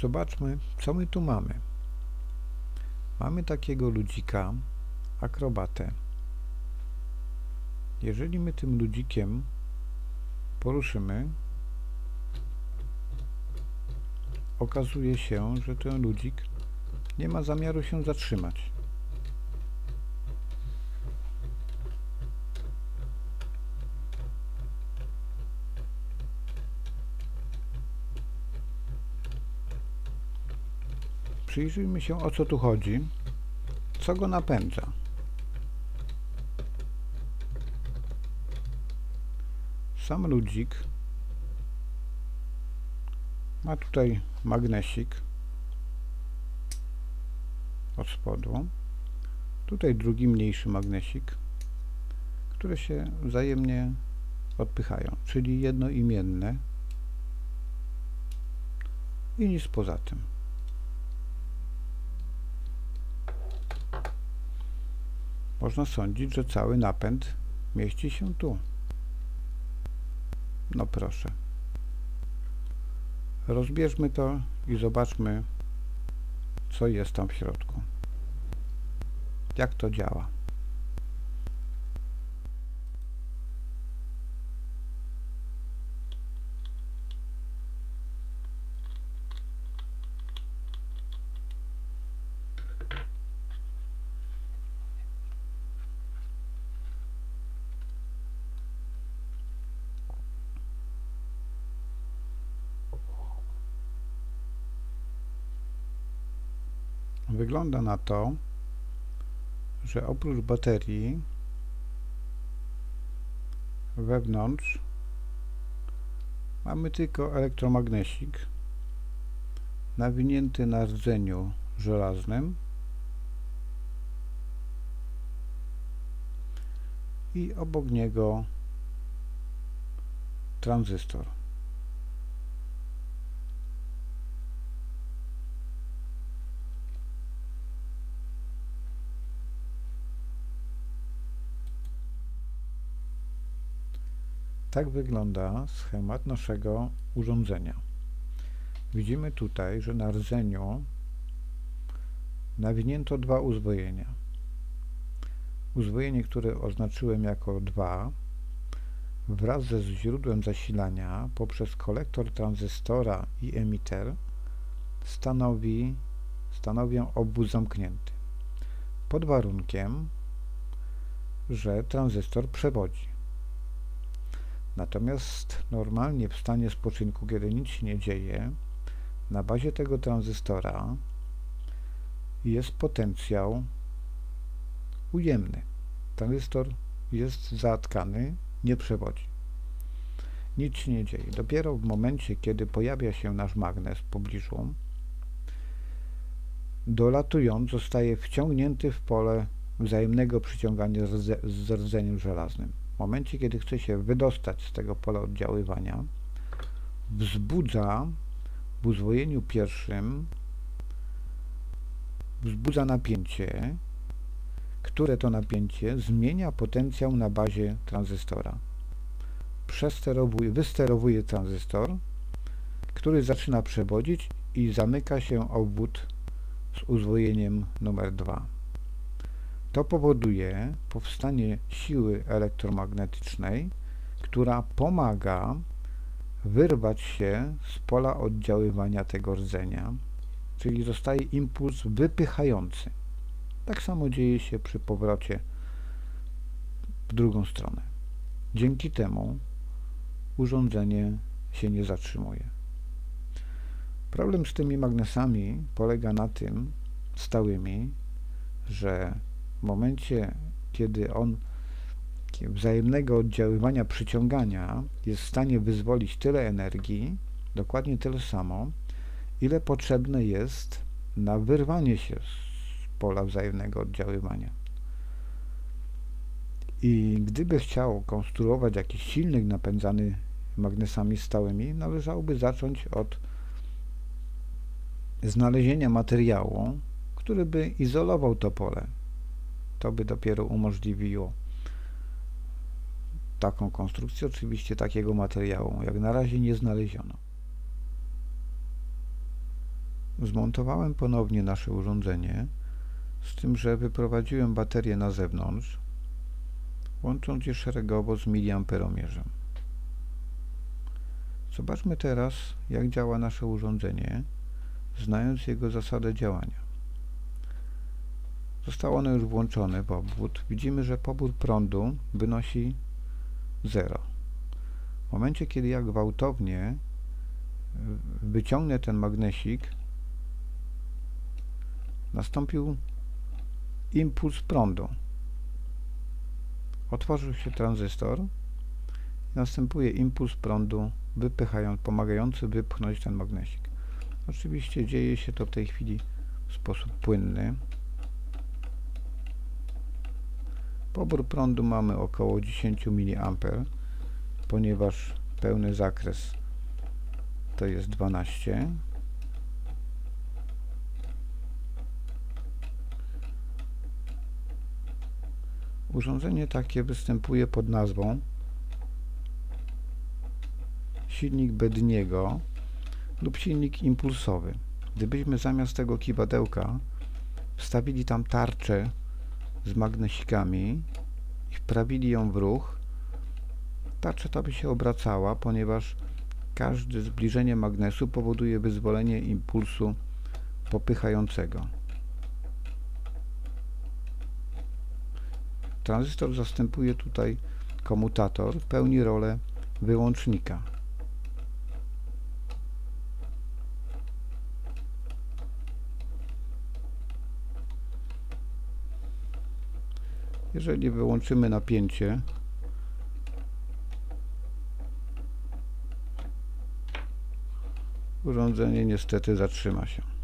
Zobaczmy, co my tu mamy. Mamy takiego ludzika, akrobatę. Jeżeli my tym ludzikiem poruszymy, okazuje się, że ten ludzik nie ma zamiaru się zatrzymać. Przyjrzyjmy się o co tu chodzi, co go napędza. Sam ludzik ma tutaj magnesik od spodu. Tutaj drugi mniejszy magnesik, które się wzajemnie odpychają, czyli jednoimienne i nic poza tym. Można sądzić, że cały napęd mieści się tu. No proszę. Rozbierzmy to i zobaczmy, co jest tam w środku. Jak to działa. Wygląda na to, że oprócz baterii wewnątrz mamy tylko elektromagnesik nawinięty na rdzeniu żelaznym i obok niego tranzystor. Tak wygląda schemat naszego urządzenia. Widzimy tutaj, że na rdzeniu nawinięto dwa uzwojenia. Uzwojenie, które oznaczyłem jako 2 wraz ze źródłem zasilania poprzez kolektor tranzystora i emiter stanowi, stanowią obwód zamknięty pod warunkiem, że tranzystor przewodzi. Natomiast normalnie w stanie spoczynku, kiedy nic się nie dzieje, na bazie tego tranzystora jest potencjał ujemny. Tranzystor jest zatkany, nie przewodzi. Nic się nie dzieje. Dopiero w momencie, kiedy pojawia się nasz magnes w pobliżu, dolatując zostaje wciągnięty w pole wzajemnego przyciągania z rdzeniem żelaznym. W momencie, kiedy chce się wydostać z tego pola oddziaływania, wzbudza w uzwojeniu pierwszym wzbudza napięcie, które to napięcie zmienia potencjał na bazie tranzystora. Przesterowuje, wysterowuje tranzystor, który zaczyna przewodzić i zamyka się obwód z uzwojeniem numer 2. To powoduje powstanie siły elektromagnetycznej, która pomaga wyrwać się z pola oddziaływania tego rdzenia, czyli zostaje impuls wypychający. Tak samo dzieje się przy powrocie w drugą stronę. Dzięki temu urządzenie się nie zatrzymuje. Problem z tymi magnesami polega na tym, stałymi, że w momencie, kiedy on wzajemnego oddziaływania, przyciągania jest w stanie wyzwolić tyle energii, dokładnie tyle samo, ile potrzebne jest na wyrwanie się z pola wzajemnego oddziaływania. I gdyby chciał konstruować jakiś silnik napędzany magnesami stałymi, należałoby zacząć od znalezienia materiału, który by izolował to pole, to by dopiero umożliwiło taką konstrukcję. Oczywiście takiego materiału jak na razie nie znaleziono. Zmontowałem ponownie nasze urządzenie, z tym, że wyprowadziłem baterię na zewnątrz, łącząc je szeregowo z miliamperomierzem. Zobaczmy teraz, jak działa nasze urządzenie, znając jego zasadę działania. Zostało ono już włączone w obwód. Widzimy, że pobór prądu wynosi 0. W momencie, kiedy ja gwałtownie wyciągnę ten magnesik, nastąpił impuls prądu. Otworzył się tranzystor następuje impuls prądu wypychając, pomagający wypchnąć ten magnesik. Oczywiście dzieje się to w tej chwili w sposób płynny. Pobór prądu mamy około 10 mA, ponieważ pełny zakres to jest 12. Urządzenie takie występuje pod nazwą silnik Bedniego lub silnik impulsowy. Gdybyśmy zamiast tego kiwadełka wstawili tam tarczę z magnesikami i wprawili ją w ruch, tarcza ta by się obracała, ponieważ każde zbliżenie magnesu powoduje wyzwolenie impulsu popychającego. Tranzystor zastępuje tutaj komutator, pełni rolę wyłącznika. Jeżeli wyłączymy napięcie, urządzenie niestety zatrzyma się.